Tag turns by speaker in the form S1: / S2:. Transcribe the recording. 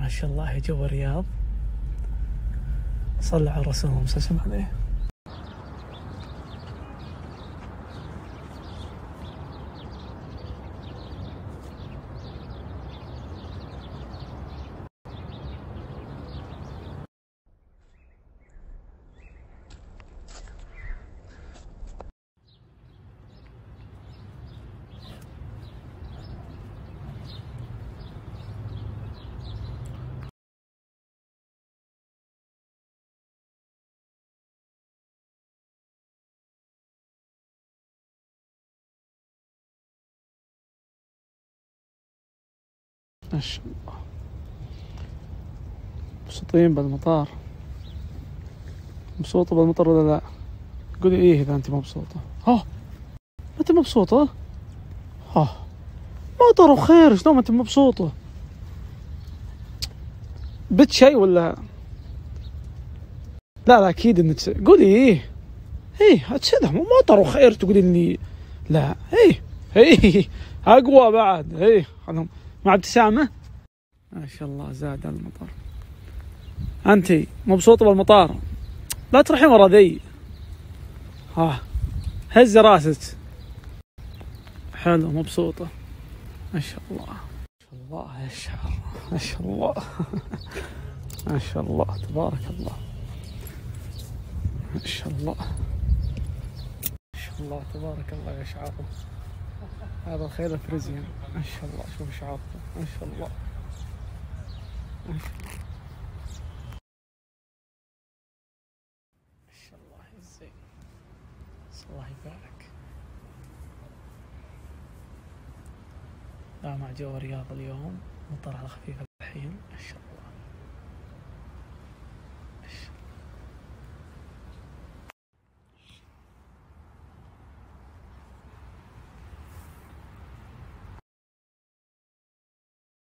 S1: ما شاء الله جو الرياض. صلى على الرسول صلى الله عليه وسلم. ما شاء الله. مبسوطين بالمطار. مبسوطة بالمطر ولا لا؟ قولي إيه إذا أنت مبسوطة؟ ها؟ أنت مبسوطة؟ ها؟ مطر وخير شلون أنت مبسوطة؟ بت شيء ولا؟ لا لا أكيد إنك قولي إيه. إيه كذا مطر وخير تقولين لي لا إيه إيه أقوى بعد إيه خلهم مع ابتسامة؟ ما شاء الله زاد المطر. أنتي مبسوطة بالمطار؟ لا تروحين ورا ذي ها هز رأسك. حلو مبسوطة. ما شاء الله. ما شاء الله ما شاء الله. ما شاء الله تبارك الله. ما شاء الله. ما شاء الله تبارك الله يا شعر هذا الخيل الفريزيان ما شاء الله. شوف شعرته ما شاء الله. ما شاء الله. ما شاء الله. يا زين الله يبارك. لا مع جو الرياض اليوم. مطر على خفيف الحين ما شاء الله.